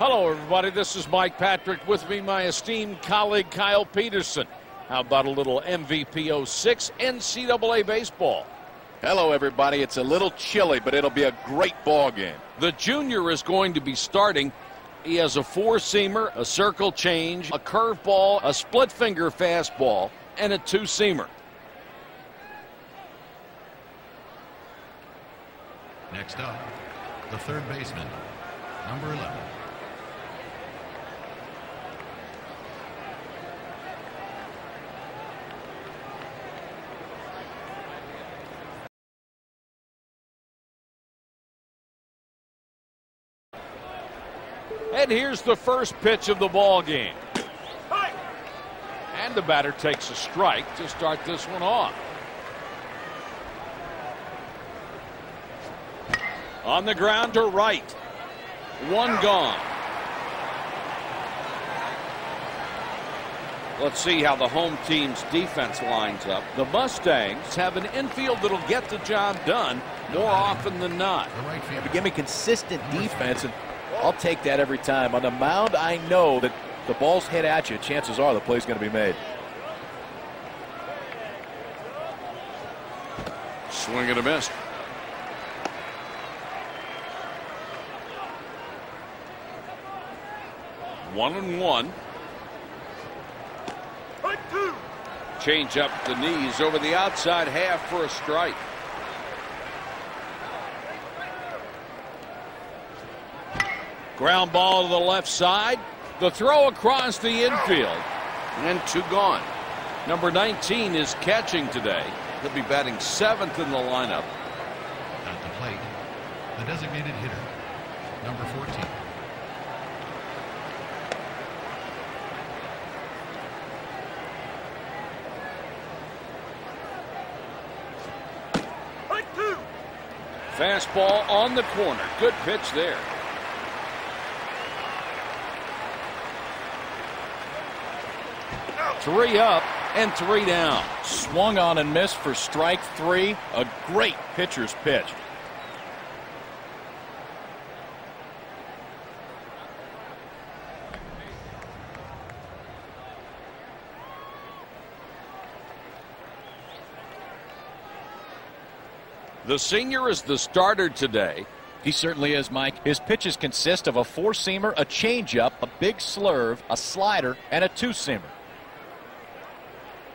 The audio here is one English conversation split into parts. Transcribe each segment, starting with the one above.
Hello, everybody. This is Mike Patrick. With me, my esteemed colleague Kyle Peterson. How about a little MVP 06 NCAA baseball? Hello, everybody. It's a little chilly, but it'll be a great ball game. The junior is going to be starting. He has a four-seamer, a circle change, a curveball, a split-finger fastball, and a two-seamer. Next up, the third baseman, number 11. And here's the first pitch of the ball game. And the batter takes a strike to start this one off. On the ground to right. One gone. Let's see how the home team's defense lines up. The Mustangs have an infield that'll get the job done more often than not. The right fielder. Give me consistent defense, and I'll take that every time. On the mound, I know that the ball's hit at you. Chances are the play's going to be made. Swing and a miss. One and one. Change up the knees over the outside half for a strike. Ground ball to the left side. The throw across the infield. And two gone. Number 19 is catching today. He'll be batting seventh in the lineup. At the plate, the designated hitter, number 14. Fastball on the corner. Good pitch there. Three up and three down. Swung on and missed for strike three. A great pitcher's pitch. The senior is the starter today. He certainly is, Mike. His pitches consist of a four-seamer, a changeup, a big slurve, a slider, and a two-seamer.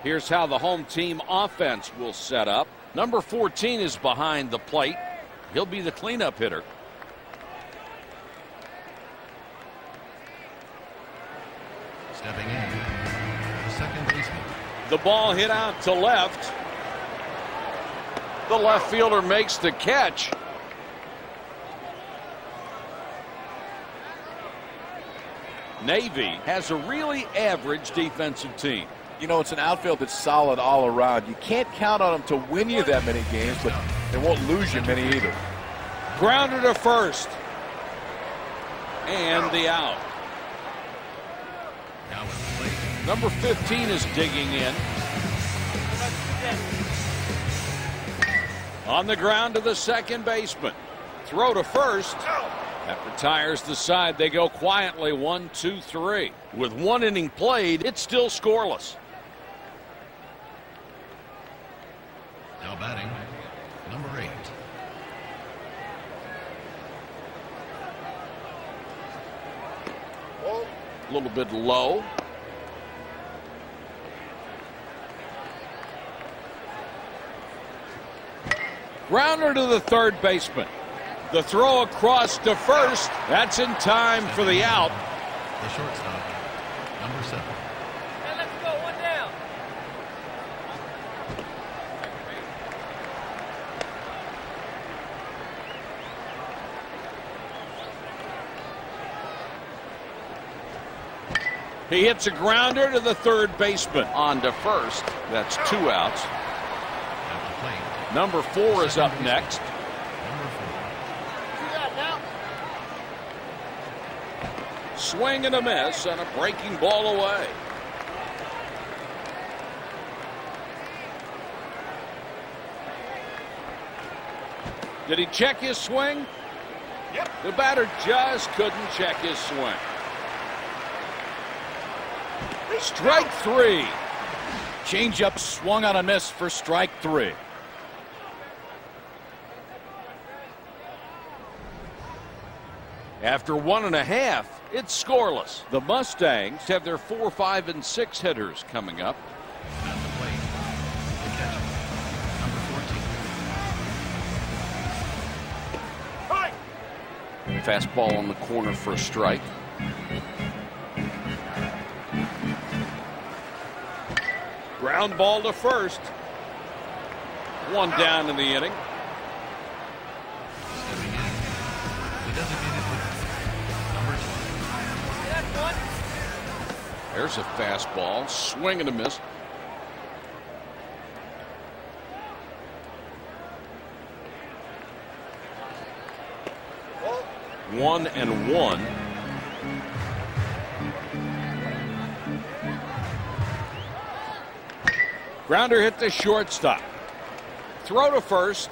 Here's how the home team offense will set up. Number 14 is behind the plate. He'll be the cleanup hitter. Stepping in, the second baseman, The ball hit out to left. The left fielder makes the catch. Navy has a really average defensive team. You know, it's an outfield that's solid all around. You can't count on them to win you that many games, but they won't lose you many either. Grounder to first. And the out. now at the plate, Number 15 is digging in. On the ground to the second baseman. Throw to first. That retires the side. They go quietly one, two, three. With one inning played, it's still scoreless. now batting, number 8. A little bit low. Grounder to the third baseman. The throw across to first. That's in time for the out. The shortstop, number 7. let's go, one down. He hits a grounder to the third baseman. On to first. That's two outs. At the plate, Number four is up next. number 4. You got now. Swing and a miss and a breaking ball away. Did he check his swing? The batter just couldn't check his swing. Strike three. Changeup swung on a miss for strike three. After one and a half, it's scoreless. The Mustangs have their four, five, and six hitters coming up. At the plate, the catcher, number 14. Fastball on the corner for a strike. Ground ball to first. One down in the inning. Stepping in, the designated hitter, number 20. That's one. There's a fastball. Swing and a miss. One and one. Grounder hit the shortstop. Throw to first.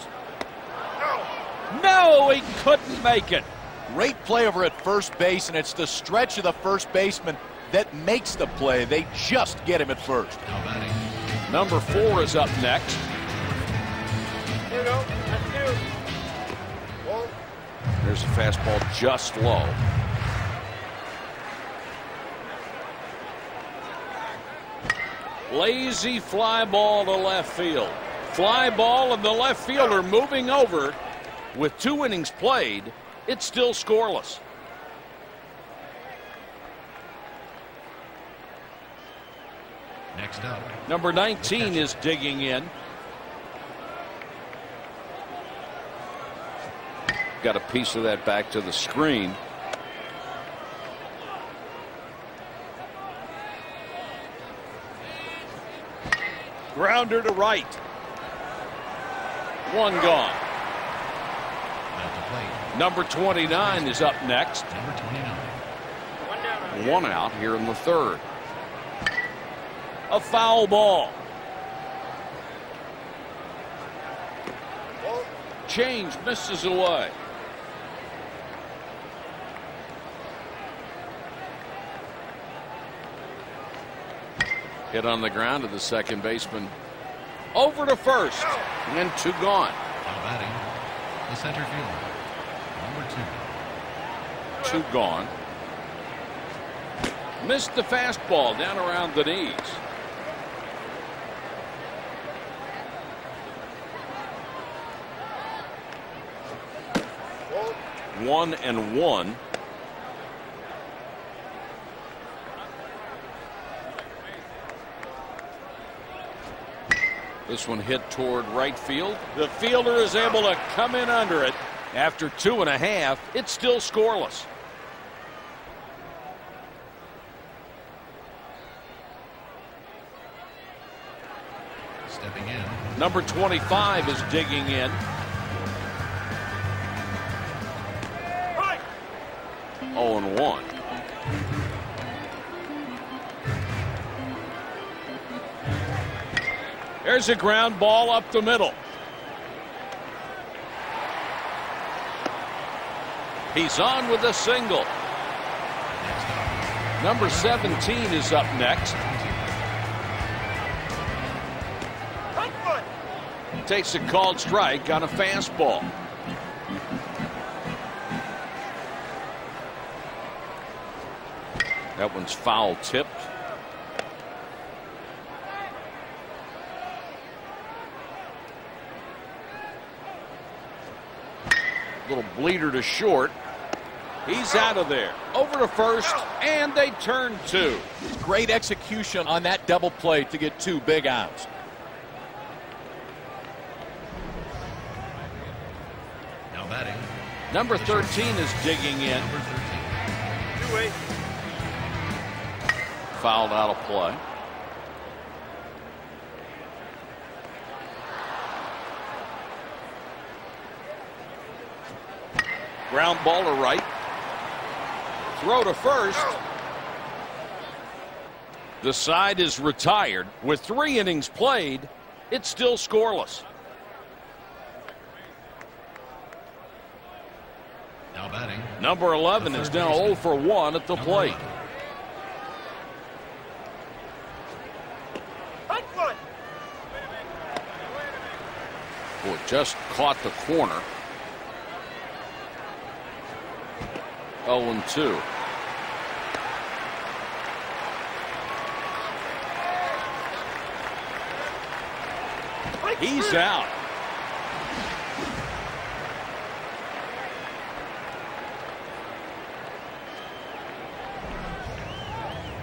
No, he couldn't make it. Great play over at first base, and it's the stretch of the first baseman that makes the play. They just get him at first. Number four is up next. Here we go. That's two. There's a fastball just low. Lazy fly ball to left field. Fly ball and the left fielder moving over. With two innings played, it's still scoreless. next up, Number 19 is digging in. Got a piece of that back to the screen. Grounder to right. One gone. at the plate, Number 29 is up next. number 29. One. One out here in the third. A foul ball. Change misses away. Hit on the ground to the second baseman. Over to first. And then two gone. Now batting, the center fielder, number two. Two gone. Missed the fastball down around the knees. One and one. This one hit toward right field. The fielder is able to come in under it. After two and a half, it's still scoreless. Stepping in, Number 25 is digging in. Oh and 1. There's a ground ball up the middle. He's on with a single. Number 17 is up next. Takes a called strike on a fastball. That one's foul tipped. Little bleeder to short. He's out of there. Over to first, and they turn two. Great execution on that double play to get two big outs. now batting, Number 13 is digging in. number 13. Two way. Fouled out of play. Ground ball to right. Throw to first. The side is retired. With three innings played, it's still scoreless. Now batting. Number 11 is now baseman. 0 for 1 at the Number plate. 11. Boy, just caught the corner. 0 and 2. He's out.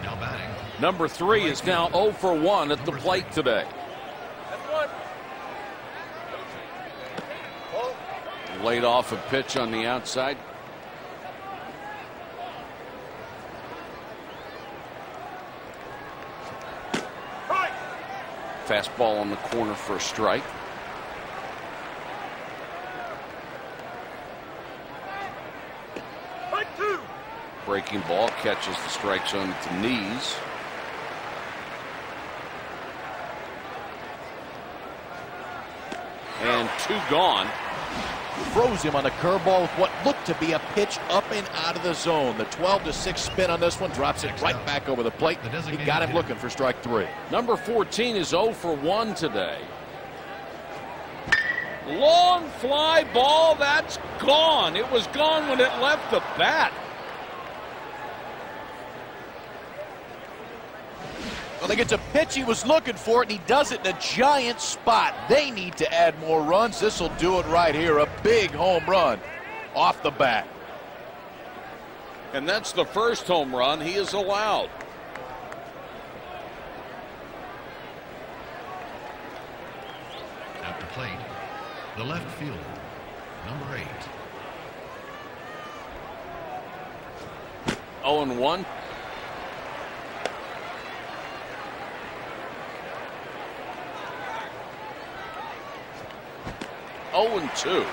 Now batting. Number 3 is now 0 for 1 at the plate today. That's one. Ball. Laid off a pitch on the outside. Right. Fastball on the corner for a strike. Breaking ball catches the strike zone at the knees. And two gone. Froze him on a curveball with what looked to be a pitch up and out of the zone. The 12 to 6 spin on this one drops it right back over the plate. He got him looking for strike three. Number 14 is 0 for 1 today. Long fly ball, that's gone. It was gone when it left the bat. I think it's a pitch he was looking for, and he does it in a giant spot. They need to add more runs. This will do it right here. A big home run off the bat. And that's the first home run he has allowed. At the plate. The left fielder. Number eight. 0 and 1. Oh and two.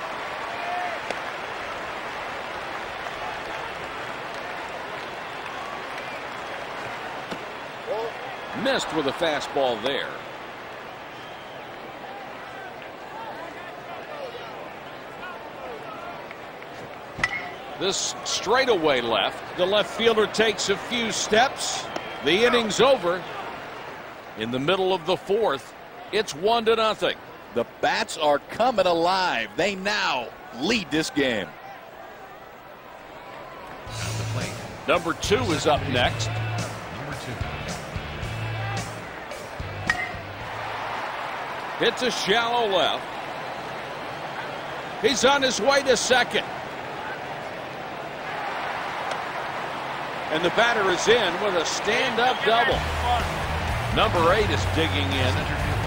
Ball. Missed with a fastball there. This straightaway left. The left fielder takes a few steps. The inning's over. In the middle of the fourth, it's one to nothing. The bats are coming alive. They now lead this game. At the plate. Number two is up next. Number two. Hits a shallow left. He's on his way to second. And the batter is in with a stand-up double. Number eight is digging in.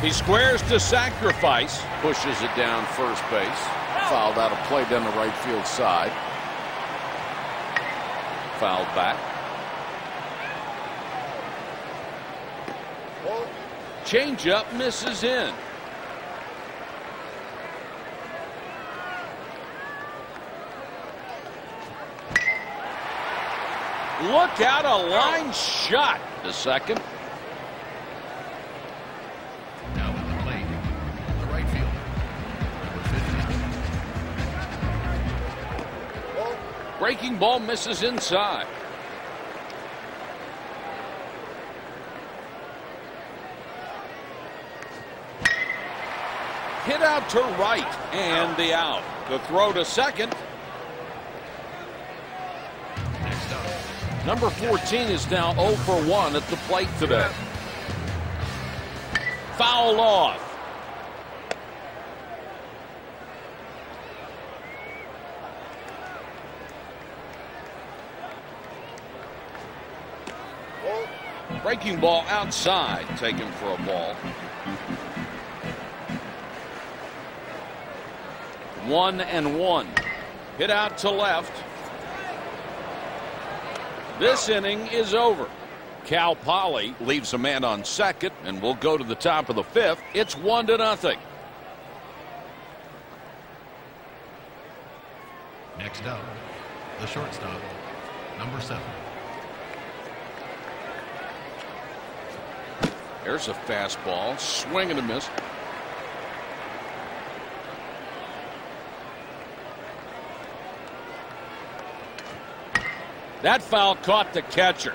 He squares to sacrifice, pushes it down first base. Fouled out a play down the right field side. Fouled back. Changeup misses in. Look out, a line shot. The second. Breaking ball misses inside. Hit out to right and the out. The throw to second. Number 14 is now 0 for 1 at the plate today. Foul off. Breaking ball outside, taken for a ball. One and one. Hit out to left. This inning is over. Cal Poly leaves a man on second, and we'll go to the top of the fifth. It's one to nothing. Next up. The shortstop. Number seven. There's a fastball. Swing and a miss. That foul caught the catcher.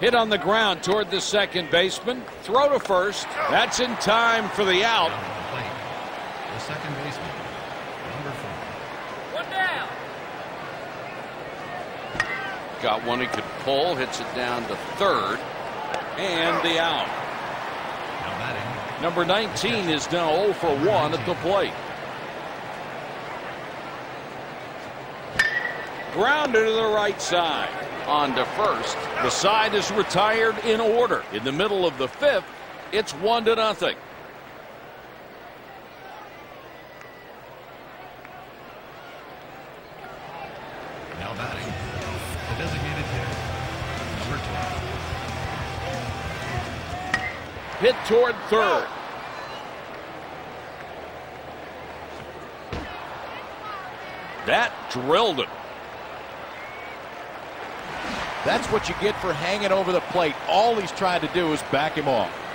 Hit on the ground toward the second baseman. Throw to first. That's in time for the out. The second Got one he could pull. Hits it down to third. And the out. Number 19 is now 0 for 1 at the plate. Grounded to the right side. On to first. The side is retired in order. In the middle of the fifth, it's 1 to nothing. now batting, the designated number 12. Hit toward third. That drilled him. That's what you get for hanging over the plate. All he's trying to do is back him off.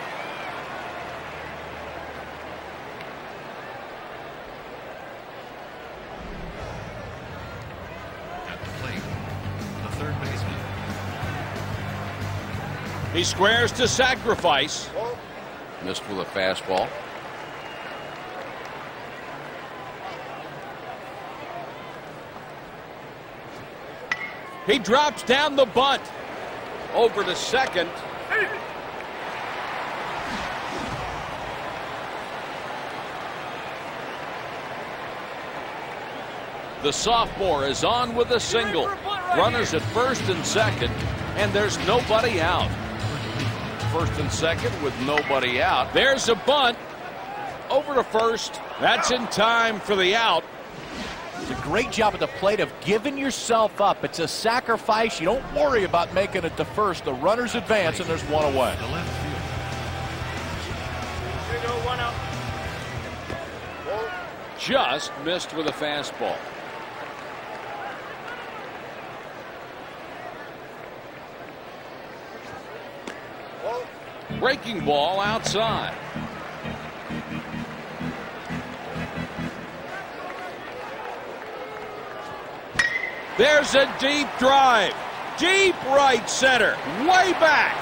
He squares to sacrifice. Missed with a fastball. He drops down the bunt. Over to second. The sophomore is on with a single. Runners at first and second, and there's nobody out. First and second with nobody out. There's a bunt. Over to first. That's in time for the out. It's a great job at the plate of giving yourself up. It's a sacrifice. You don't worry about making it to first. The runners advance, and there's one away. the left fielder, Here you go, one out. Just missed with a fastball. Breaking ball outside. There's a deep drive. Deep right center. Way back.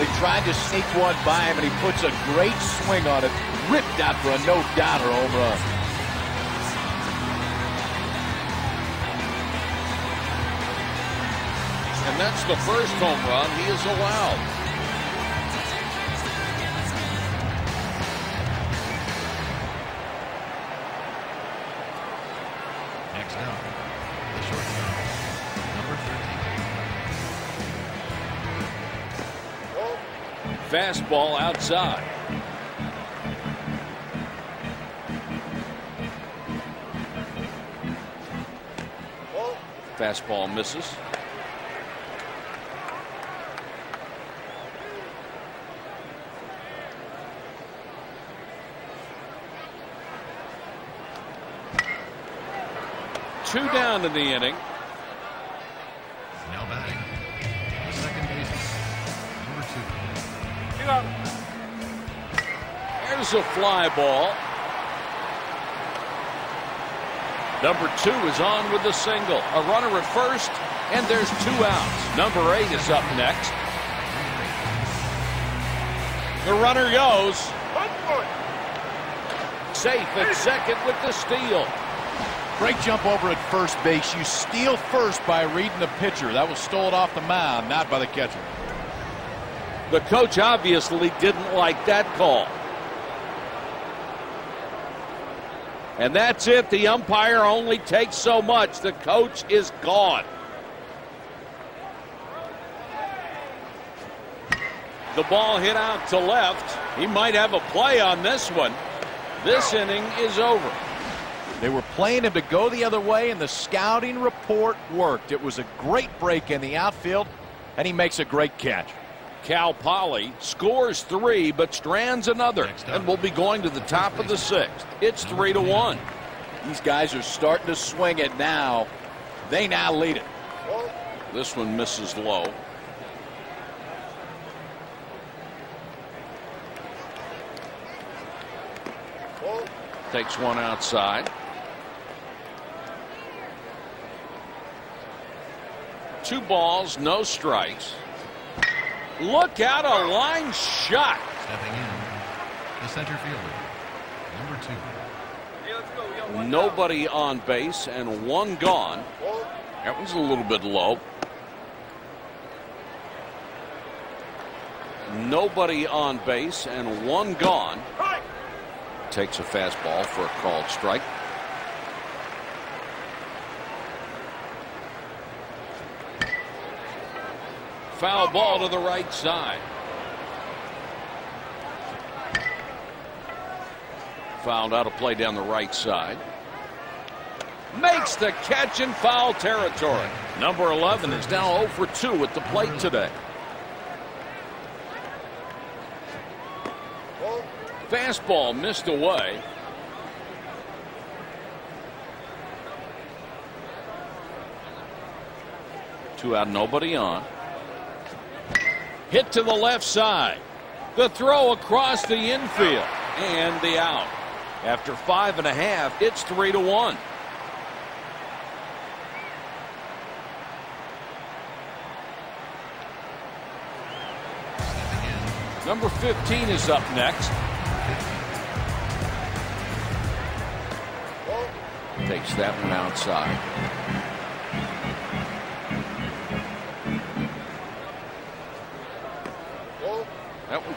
They tried to sneak one by him, and he puts a great swing on it. Ripped out for a no-doubter home run. That's the first home run he has allowed. next up, the shortstop, number 13. Fastball outside. Fastball misses. Two down in the inning. Now batting, second baseman, number two. Two out. There's a fly ball. Number two is on with the single. A runner at first, and there's two outs. Number eight is up next. The runner goes. One point. Safe at second with the steal. Great jump over at first base. You steal first by reading the pitcher. That was stolen off the mound, not by the catcher. The coach obviously didn't like that call. And that's it. The umpire only takes so much. The coach is gone. The ball hit out to left. He might have a play on this one. This inning is over. They were playing him to go the other way, and the scouting report worked. It was a great break in the outfield, and he makes a great catch. Cal Poly scores three, but strands another, and we'll be going to the top of the sixth. It's three to one. These guys are starting to swing it now. They now lead it. This one misses low. Takes one outside. Two balls, no strikes. Look out, a line shot. Stepping in, the center fielder, number two. Hey, let's go. We got one Nobody on base and one gone. That one's a little bit low. Nobody on base and one gone. Takes a fastball for a called strike. Foul ball to the right side. Fouled out a play down the right side. Makes the catch in foul territory. Number 11 is now 0 for 2 at the plate today. Ball. Fastball missed away. Two out, nobody on. Hit to the left side. The throw across the infield and the out. After five and a half, it's three to one. Number 15 is up next. Takes that one outside.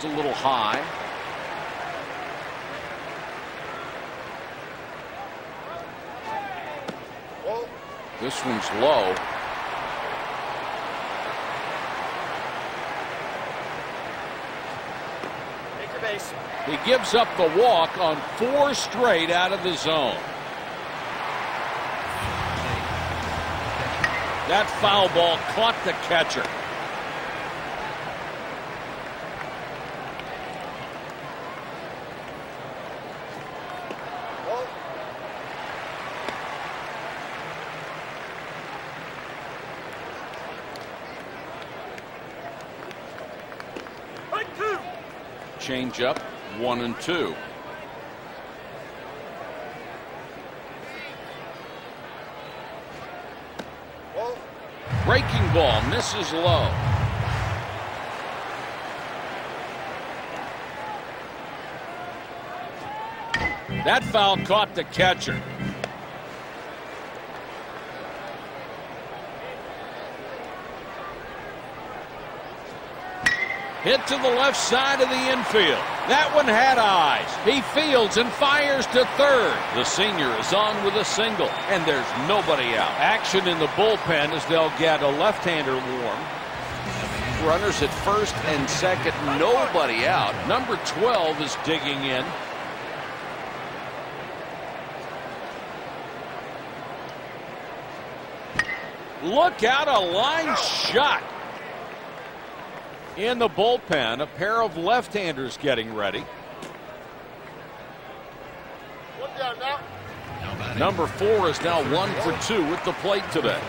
One's a little high. This one's low. Take your base. He gives up the walk on four straight out of the zone. That foul ball caught the catcher. Ball. Right two. Change up, one and two. Breaking ball misses low. That foul caught the catcher. Hit to the left side of the infield. That one had eyes. He fields and fires to third. The senior is on with a single, and there's nobody out. Action in the bullpen as they'll get a left-hander warm. Runners at first and second, nobody out. Number 12 is digging in. Look out, a line shot in the bullpen. A pair of left-handers getting ready. One down now. now batting, Number four is now one for two at the plate today.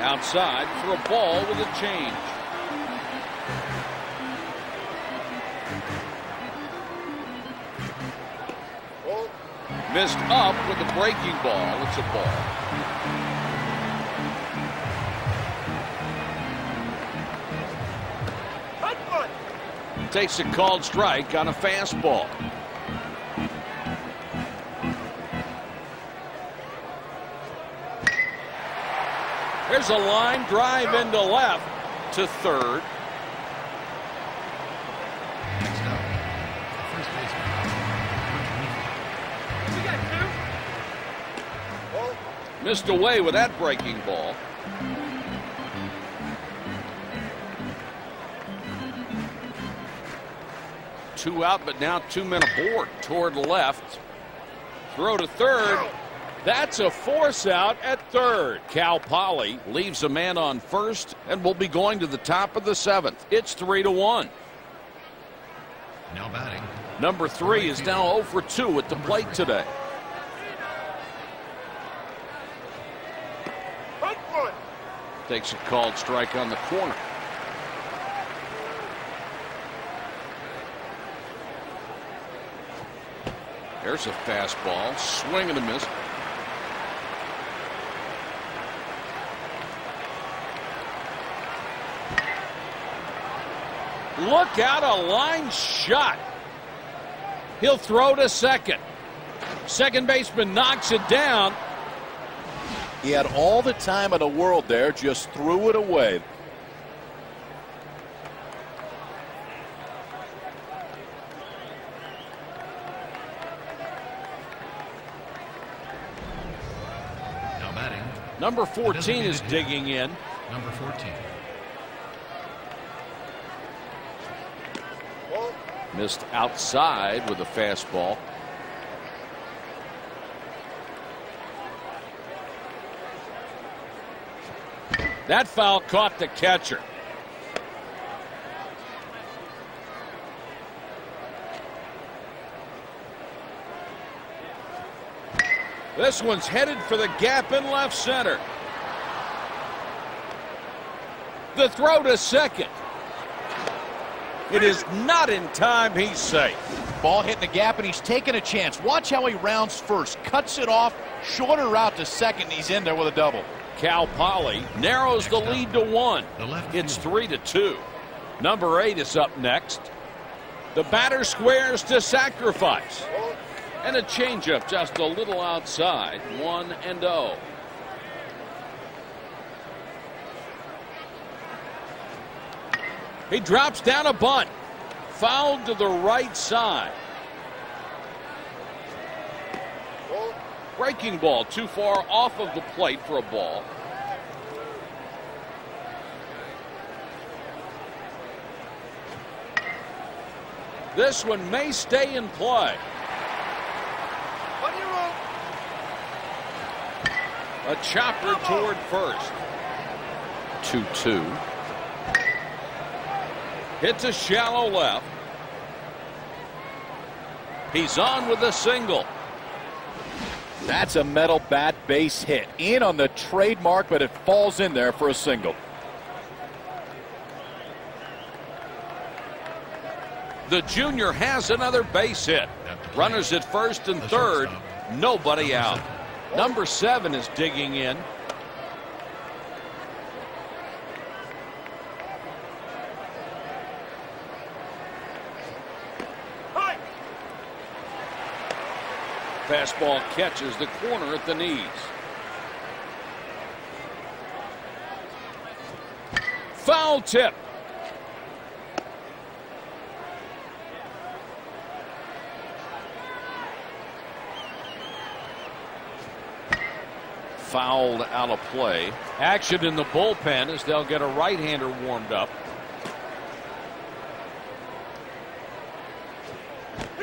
Outside for a ball with a change. Missed up with a breaking ball. It's a ball. Takes a called strike on a fastball. There's a line drive into left to third. Missed away with that breaking ball. Two out, but now two men aboard toward left. Throw to third. That's a force out at third. Cal Poly leaves a man on first and will be going to the top of the seventh. It's three to one. Now batting, Number three is now 0 for 2 at the plate today. Right one. Takes a called strike on the corner. There's a fastball. Swing and a miss. Look out, a line shot. He'll throw to second. Second baseman knocks it down. He had all the time in the world there, just threw it away. Now batting, Number 14 is digging in. number 14. Missed outside with a fastball. That foul caught the catcher. This one's headed for the gap in left center. The throw to second. It is not in time. He's safe. Ball hitting the gap, and he's taking a chance. Watch how he rounds first. Cuts it off. Shorter route to second. He's in there with a double. Cal Poly narrows the lead to one. It's three to two. Number eight is up next. The batter squares to sacrifice. And a changeup just a little outside. One and oh. He drops down a bunt. Fouled to the right side. Breaking ball too far off of the plate for a ball. This one may stay in play. On your own. A chopper toward first. 2 2. Hits a shallow left. He's on with a single. That's a metal bat base hit. In on the trademark, but it falls in there for a single. The junior has another base hit. Runners at first and third. Nobody out. Number seven is digging in. Fastball catches the corner at the knees. Foul tip. Fouled out of play. Action in the bullpen as they'll get a right-hander warmed up.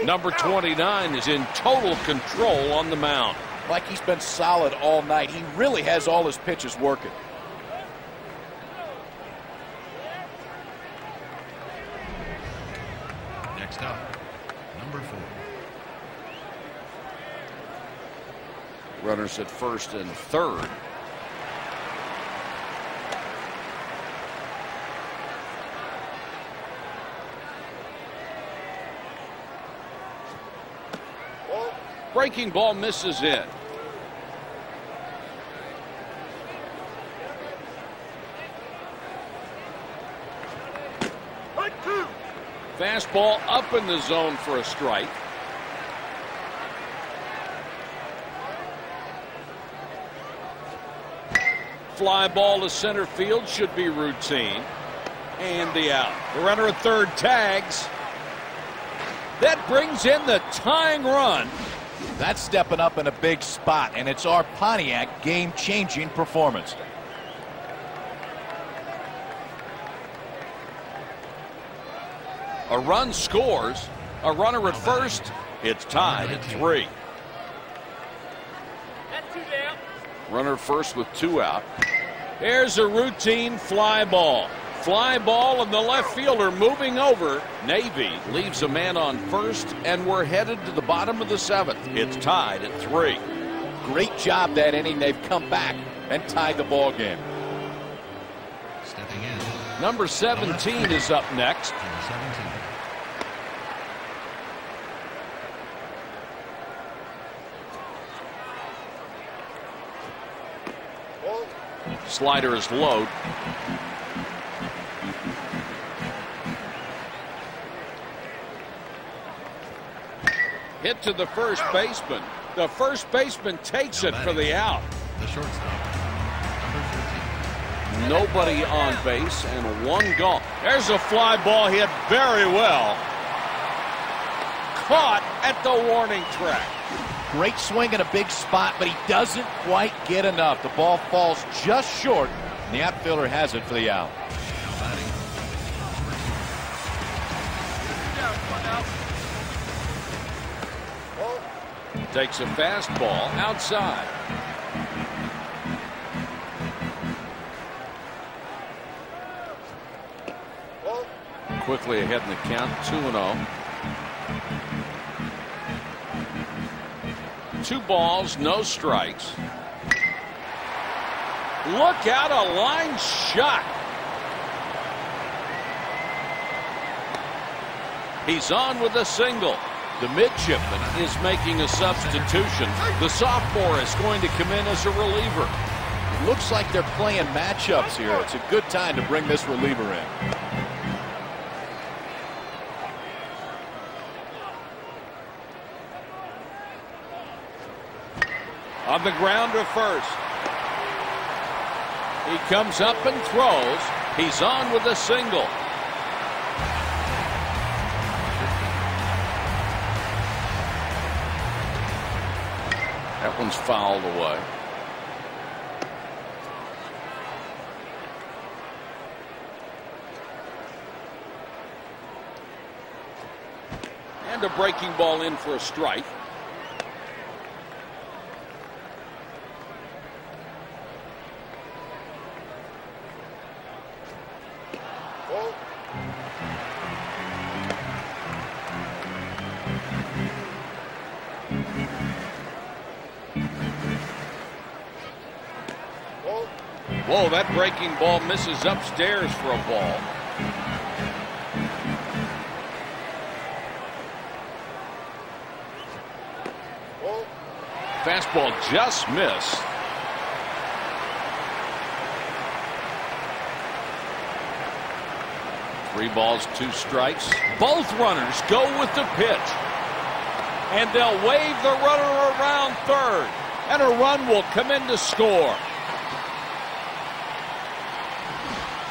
Number 29 is in total control on the mound. Like he's been solid all night. He really has all his pitches working. Next up, number four. Runners at first and third. Ball. Breaking ball misses in. Fastball up in the zone for a strike. Fly ball to center field should be routine. And the out. The runner at third tags. That brings in the tying run. That's stepping up in a big spot, and it's our Pontiac game-changing performance. A run scores. A runner at first. It's tied at three. That's two down. Runner first with two out. There's a routine fly ball. Fly ball and the left fielder moving over. Navy leaves a man on first, and we're headed to the bottom of the seventh. It's tied at three. Great job that inning. They've come back and tied the ball game. Stepping in. Number 17 is up next. Number 17. Ball. Slider is low. Hit to the first baseman. The first baseman takes it for the out. The shortstop. Nobody on base and one gone. There's a fly ball hit very well. Caught at the warning track. Great swing in a big spot, but he doesn't quite get enough. The ball falls just short, and the outfielder has it for the out. Takes a fastball outside. Quickly ahead in the count, 2 and 0. Two balls, no strikes. Look out, a line shot. He's on with a single. The midshipman is making a substitution. The sophomore is going to come in as a reliever. Looks like they're playing matchups here. It's a good time to bring this reliever in. On the ground to first. He comes up and throws. He's on with a single. That one's fouled away. And a breaking ball in for a strike. That breaking ball misses upstairs for a ball. Ball. Fastball just missed. Three balls, two strikes. Both runners go with the pitch. And they'll wave the runner around third. And a run will come in to score.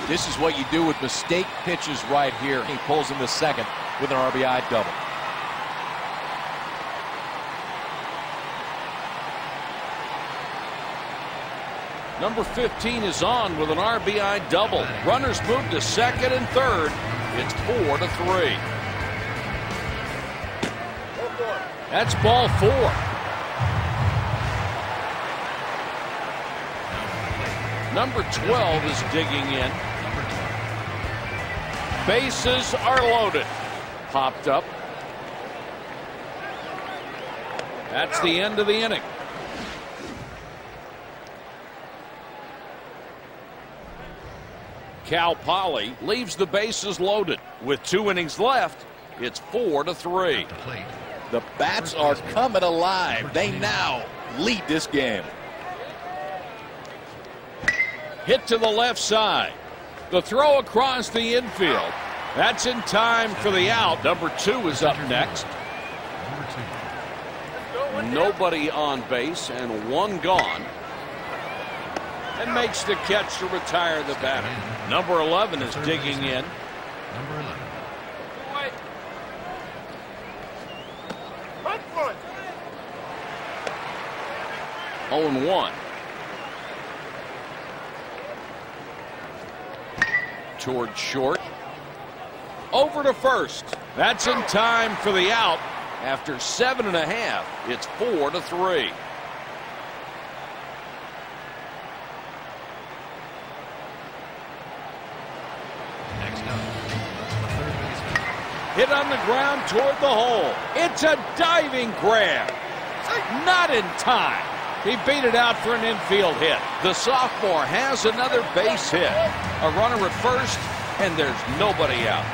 This is what you do with mistake pitches right here. He pulls into second with an RBI double. Number 15 is on with an RBI double. Runners move to second and third. It's four to three. That's ball four. Number 12 is digging in. Number 12. Bases are loaded. Popped up. That's the end of the inning. Cal Poly leaves the bases loaded. With two innings left, it's four to three. At the plate. The bats are coming alive. They now lead this game. Hit to the left side. The throw across the infield. That's in time for the out. Number two is up next. Number 2. Go one down. Nobody on base and one gone. And makes the catch to retire the batter. Number 11 is digging in. Number 11. Wait. Front front. 0 1. Toward short. Over to first. That's in time for the out. After seven and a half, it's four to three. Next up, the third baseman. Hit on the ground toward the hole. It's a diving grab. Not in time. He beat it out for an infield hit. The sophomore has another base hit. A runner at first And there's nobody out.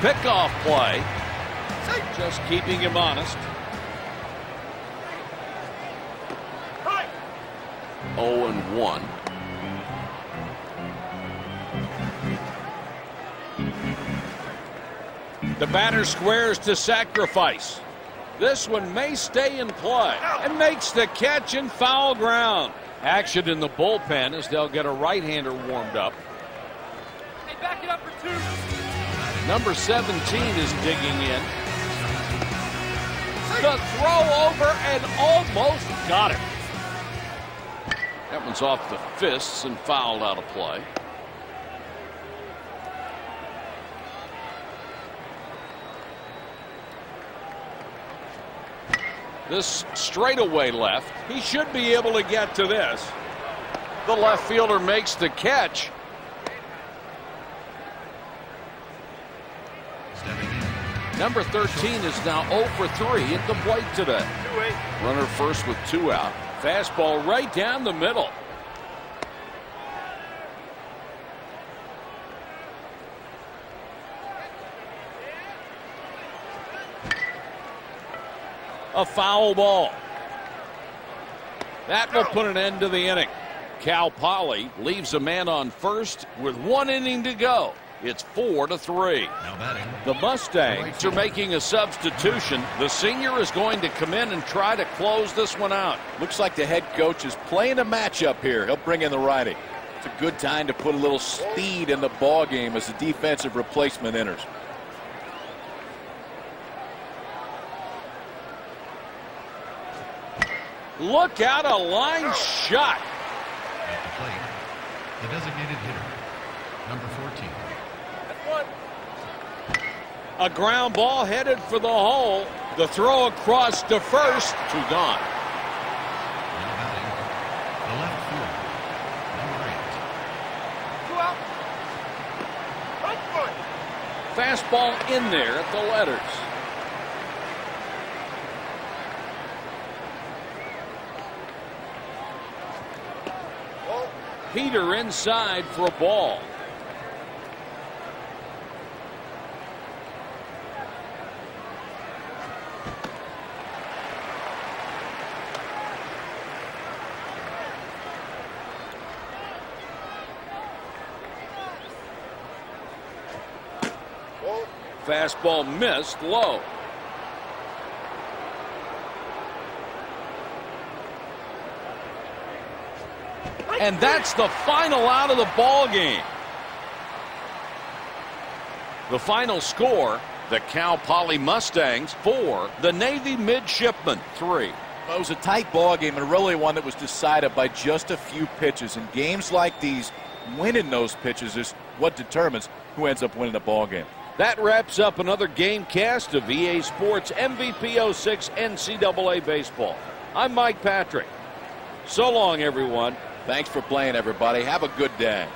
Pickoff play. Just keeping him honest. 0 and 1. The batter squares to sacrifice. This one may stay in play and makes the catch in foul ground. Action in the bullpen as they'll get a right-hander warmed up. Hey, back it up for two. Number 17 is digging in. The throw over and almost got it. That one's off the fists and fouled out of play. This straightaway left. He should be able to get to this. The left fielder makes the catch. Number 13 is now 0 for 3 at the plate today. Runner first with two out. Fastball right down the middle. A foul ball. That will put an end to the inning. Cal Poly leaves a man on first with one inning to go. It's four to three. The Mustangs are making a substitution. The senior is going to come in and try to close this one out. Looks like the head coach is playing a matchup here. He'll bring in the righty. It's a good time to put a little speed in the ball game as the defensive replacement enters. Look out, a line shot. At the plate. The designated hitter. Number 14. A ground ball headed for the hole. The throw across to first. Two gone. Now batting. The left fielder. Number 8. Two out. Front one. Fastball in there at the letters. Heater inside for a ball. Ball. Fastball missed low. And that's the final out of the ball game. The final score, the Cal Poly Mustangs 4, the Navy Midshipmen 3. Well, it was a tight ball game and really one that was decided by just a few pitches. In games like these, winning those pitches is what determines who ends up winning the ball game. That wraps up another game cast of EA Sports MVP 06 NCAA Baseball. I'm Mike Patrick. So long, everyone. Thanks for playing, everybody. Have a good day.